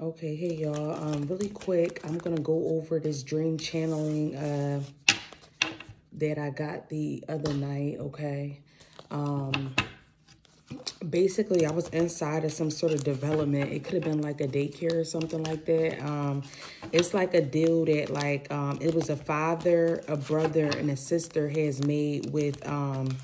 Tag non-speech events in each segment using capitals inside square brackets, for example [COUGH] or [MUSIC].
Okay, hey y'all. Um, really quick, I'm gonna go over this dream channeling uh that I got the other night. Okay, um, basically I was inside of some sort of development. It could have been like a daycare or something like that. Um, it's like a deal that like um, it was a father, a brother, and a sister has made with um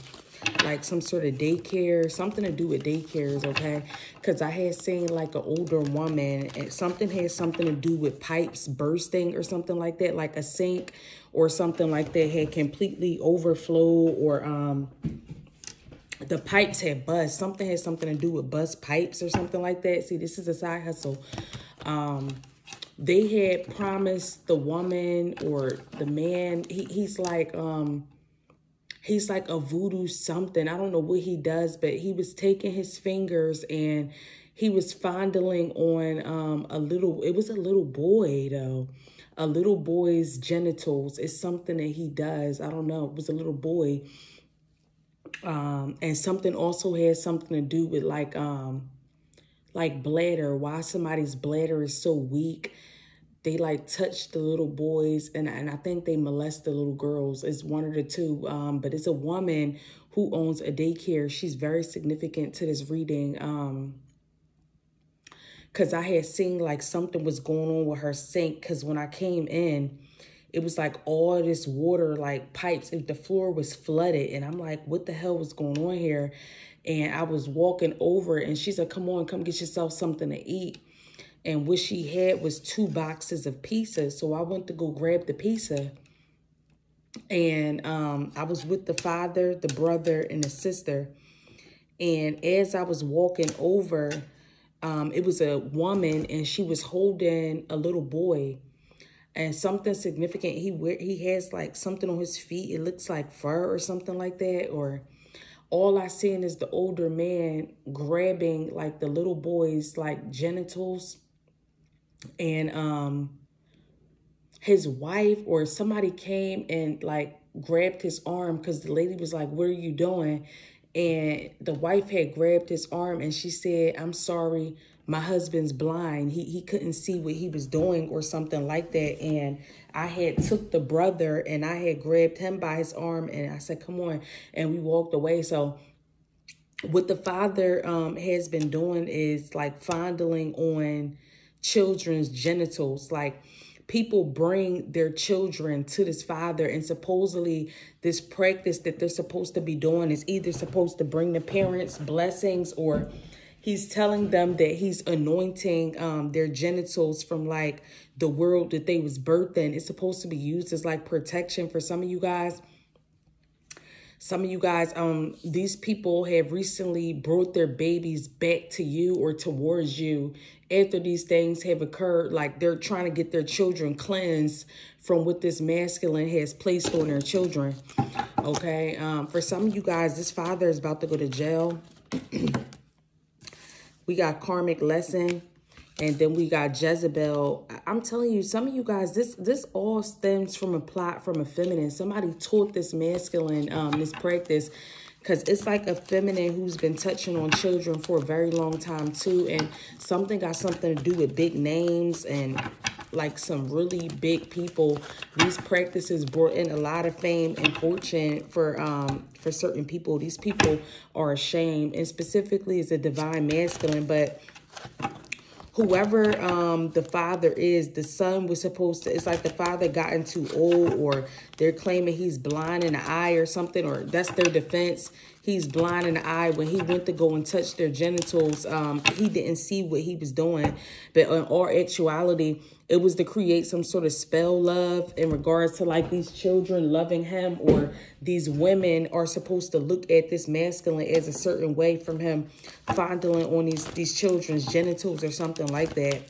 like some sort of daycare, something to do with daycares, okay? Because I had seen like an older woman and something had something to do with pipes bursting or something like that, like a sink or something like that had completely overflowed or um the pipes had bust. Something had something to do with bust pipes or something like that. See, this is a side hustle. Um, they had promised the woman or the man, he, he's like, um, he's like a voodoo something. I don't know what he does, but he was taking his fingers and he was fondling on um, a little, it was a little boy though. A little boy's genitals It's something that he does. I don't know. It was a little boy. Um, and something also has something to do with like, um, like bladder, why somebody's bladder is so weak they like touch the little boys and, and I think they molest the little girls. It's one of the two. Um, but it's a woman who owns a daycare. She's very significant to this reading. Um, cause I had seen like something was going on with her sink. Cause when I came in, it was like all this water, like pipes, if the floor was flooded. And I'm like, what the hell was going on here? And I was walking over and she's like, come on, come get yourself something to eat. And what she had was two boxes of pizza. So I went to go grab the pizza. And um, I was with the father, the brother, and the sister. And as I was walking over, um, it was a woman and she was holding a little boy. And something significant, he wear, he has like something on his feet. It looks like fur or something like that. Or all I seen is the older man grabbing like the little boy's like genitals and um his wife or somebody came and like grabbed his arm because the lady was like what are you doing? And the wife had grabbed his arm and she said i'm sorry my husband's blind. He, he couldn't see what he was doing or something like that. And i had took the brother and i had grabbed him by his arm and i said come on. And we walked away. So what the father um has been doing is like fondling on children's genitals. Like people bring their children to this father and supposedly this practice that they're supposed to be doing is either supposed to bring the parents blessings or he's telling them that he's anointing um, their genitals from like the world that they was birthed in. It's supposed to be used as like protection for some of you guys. Some of you guys, um, these people have recently brought their babies back to you or towards you after these things have occurred. Like they're trying to get their children cleansed from what this masculine has placed on their children. Okay. Um, for some of you guys, this father is about to go to jail. [CLEARS THROAT] we got karmic lesson. And then we got Jezebel. I'm telling you, some of you guys, this this all stems from a plot from a feminine. Somebody taught this masculine, um, this practice, because it's like a feminine who's been touching on children for a very long time too. And something got something to do with big names and like some really big people. These practices brought in a lot of fame and fortune for um for certain people. These people are ashamed, and specifically is a divine masculine, but whoever um the father is the son was supposed to it's like the father gotten too old or they're claiming he's blind in the eye or something or that's their defense he's blind in the eye. When he went to go and touch their genitals um he didn't see what he was doing. But in all actuality it was to create some sort of spell love in regards to like these children loving him or these women are supposed to look at this masculine as a certain way from him fondling on these these children's genitals or something like that.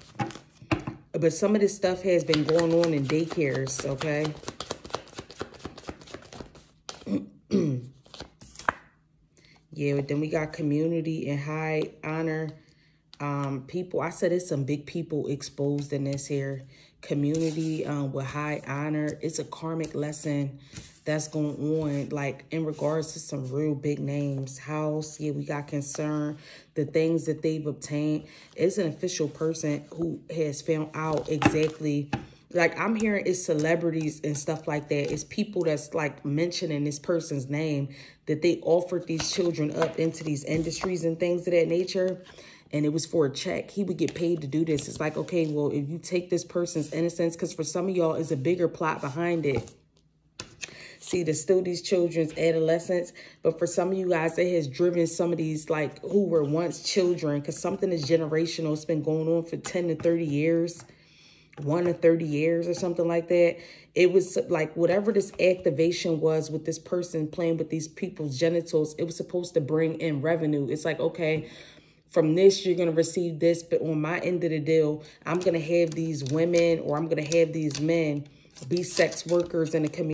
But some of this stuff has been going on in daycares okay yeah then we got community and high honor Um, people, I said it's some big people exposed in this here community um, with high honor. It's a karmic lesson that's going on, like in regards to some real big names. House, yeah, we got concern. The things that they've obtained. It's an official person who has found out exactly like I'm hearing it's celebrities and stuff like that. It's people that's like mentioning this person's name that they offered these children up into these industries and things of that nature. And it was for a check. He would get paid to do this. It's like, okay, well, if you take this person's innocence, because for some of y'all, it's a bigger plot behind it. See, there's still these children's adolescence. But for some of you guys, it has driven some of these, like, who were once children. Because something is generational. It's been going on for 10 to 30 years one to 30 years or something like that. It was like whatever this activation was with this person playing with these people's genitals, it was supposed to bring in revenue. It's like, okay, from this, you're going to receive this. But on my end of the deal, I'm going to have these women or I'm going to have these men be sex workers in the community.